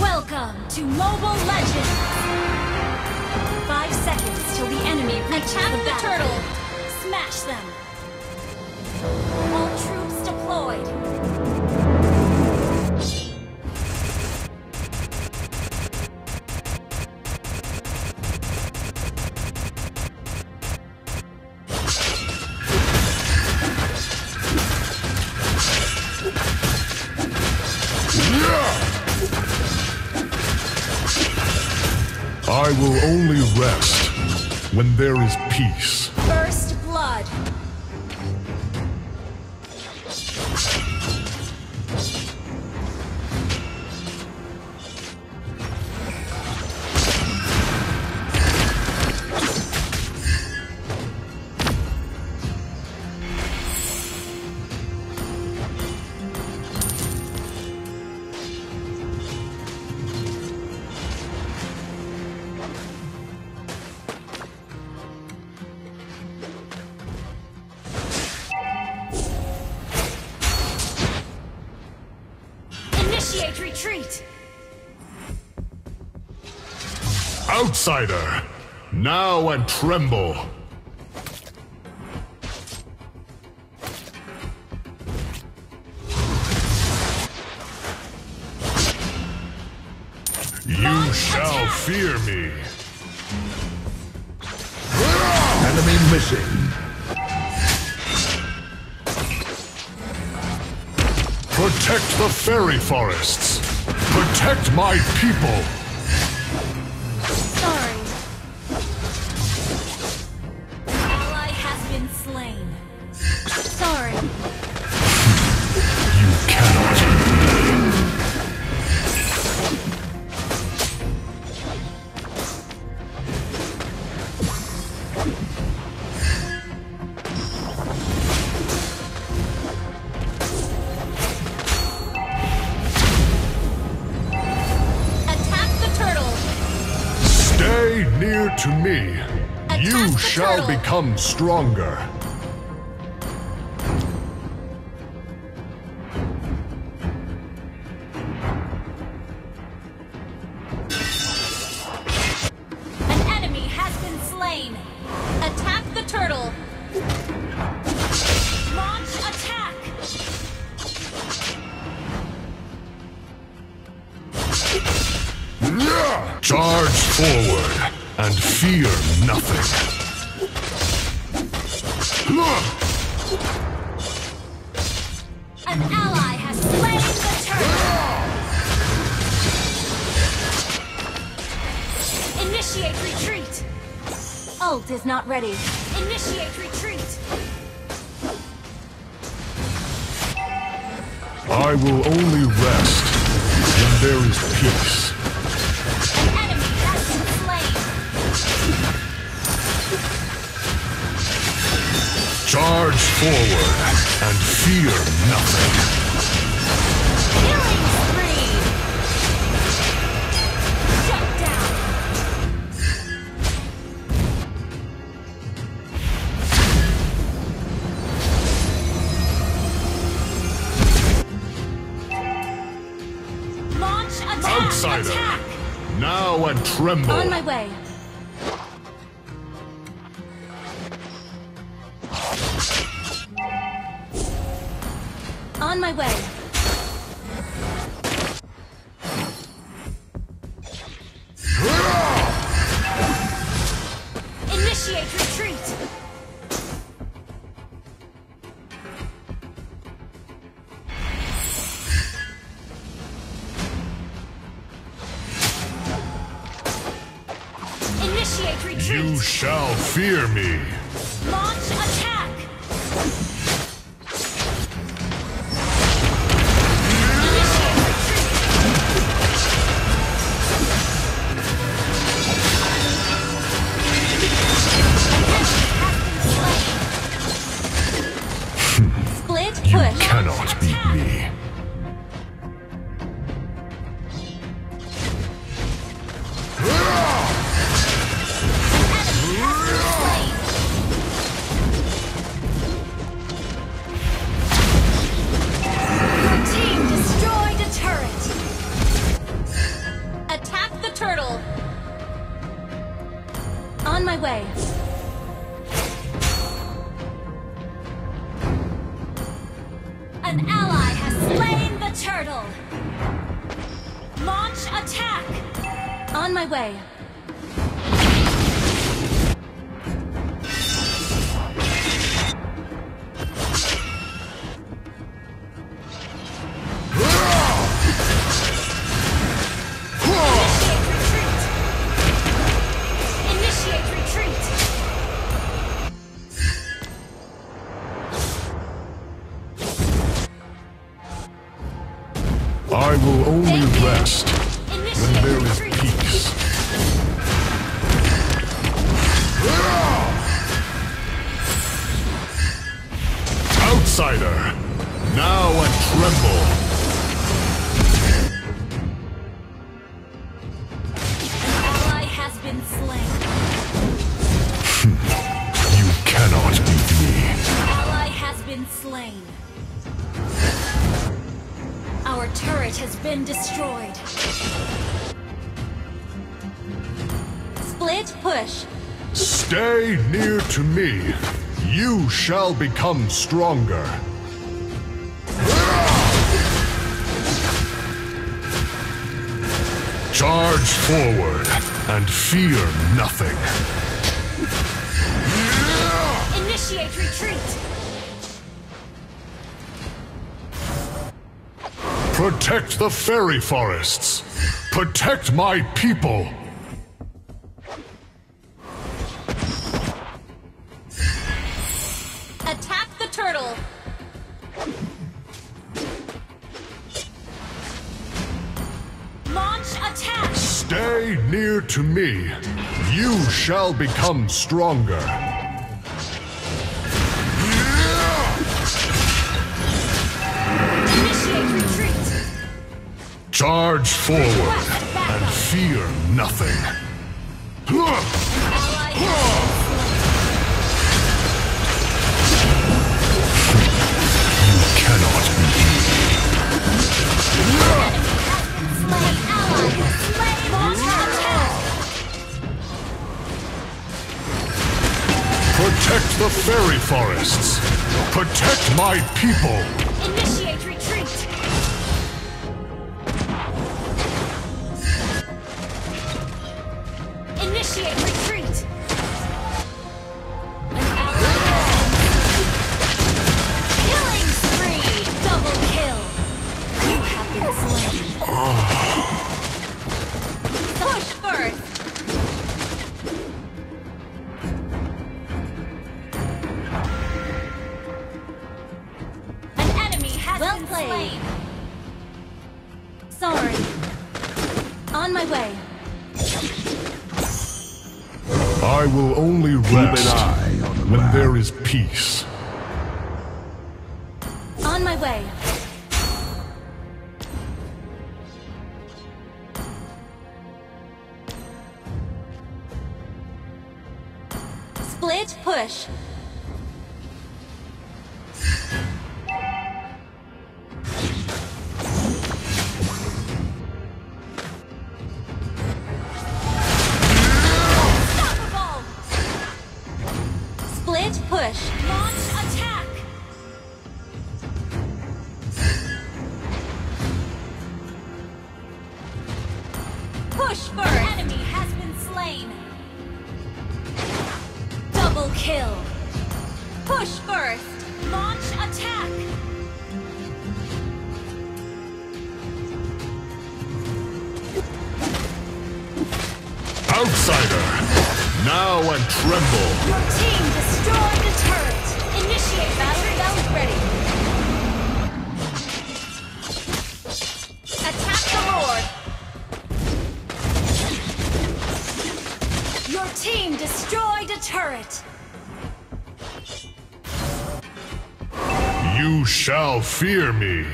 Welcome to Mobile Legends! Five seconds till the enemy reaches Attack the, the turtle. Smash them! All troops deployed! I will only rest when there is peace. Outsider, now and tremble. You shall fear me. Enemy missing. Protect the fairy forests. Protect my people. The turtle. Charge forward and fear nothing. An ally has slain the turtle. Initiate retreat. Ult is not ready. Initiate retreat. I will only rest when there is peace. Charge forward and fear nothing. Killing spree. Shut down. Launch attack. Outsider. Attack. Now and tremble. On my way. My way. Initiate retreat. Initiate retreat. You shall fear me. Launch attack. Outsider, now and tremble. Ally has been slain. Hmm. You cannot beat me. Ally has been slain. Our turret has been destroyed. Split push. Stay near to me. You shall become stronger. Charge forward and fear nothing. Initiate retreat. Protect the fairy forests. Protect my people. Stay near to me. You shall become stronger. Initiate retreat. Charge forward and fear nothing. Has Cannot be slain. Ally Protect the fairy forests. Protect my people. Has Well been played. slain. Sorry. On my way. I will only Keep an rest eye on the when map. there is peace. On my way. Split push. Outsider, now and tremble. Your team destroyed the turret. Initiate battery belt ready. Attack the Lord. Your team destroyed a turret. You shall fear me.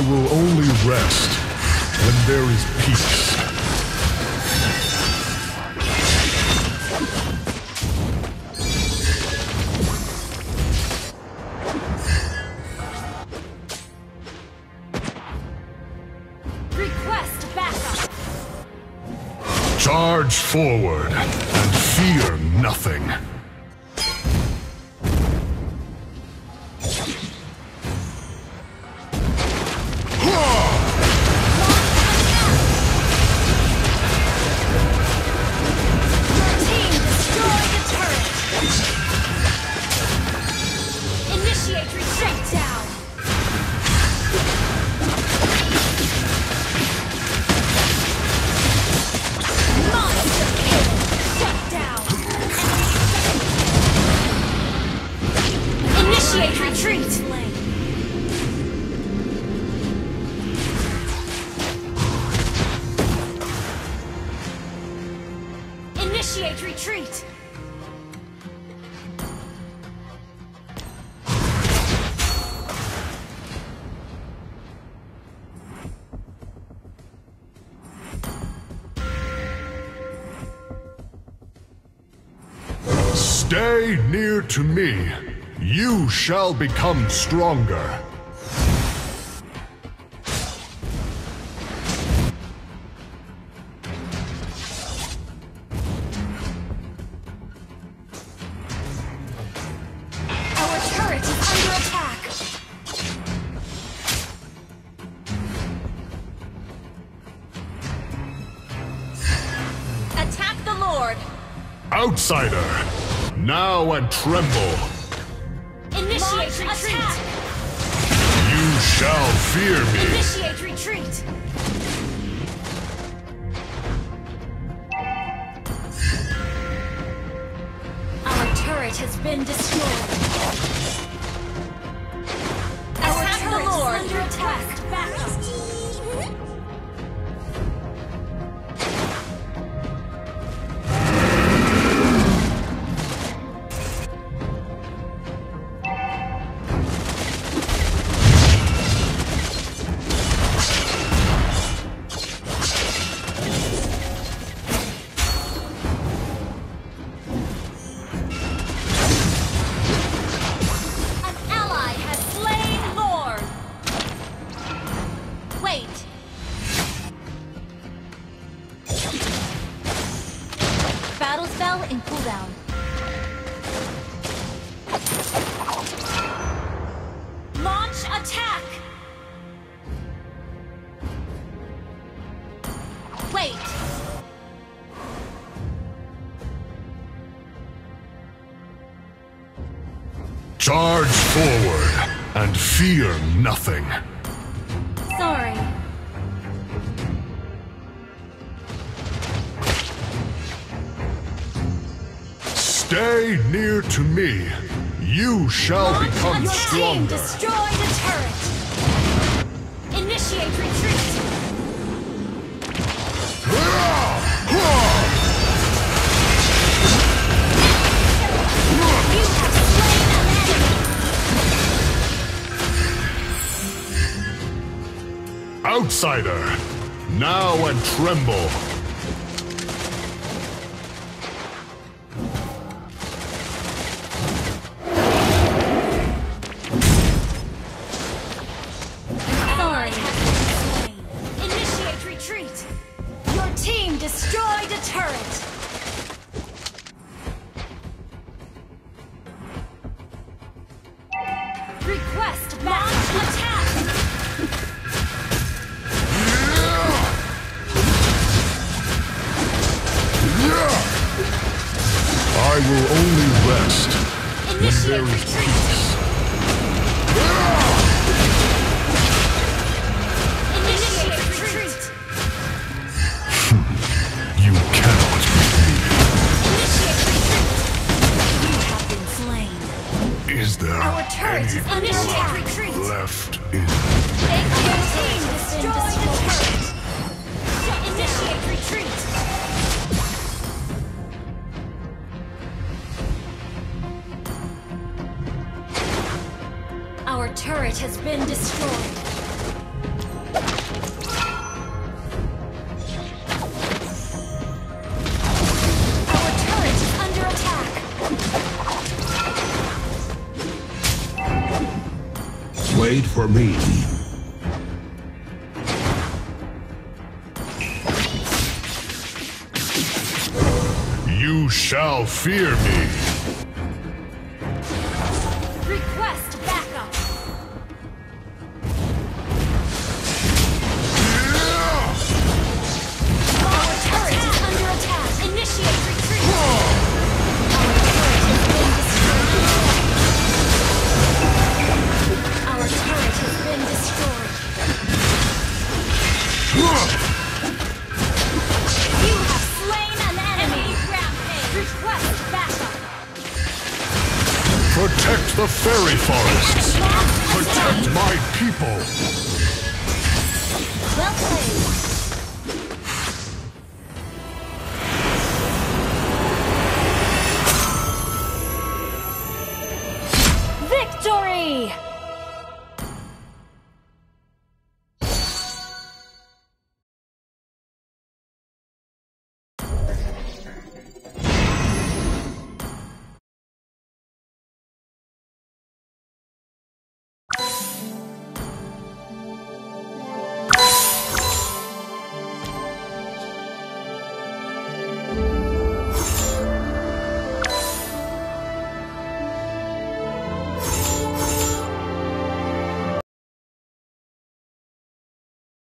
I will only rest when there is peace. Request backup! Charge forward Stay near to me. You shall become stronger. Our turret is under attack! Attack the Lord! Outsider, now and tremble. Initiate retreat! You shall fear me. Initiate retreat! Our turret has been destroyed. Our Attack the turret is under attack. In cooldown. Launch attack! Wait! Charge forward and fear nothing. Near to me. You shall Launch become stronger. Destroy the turret! Initiate retreat! You have slain an enemy! Outsider, now and tremble. Wait for me. You shall fear me.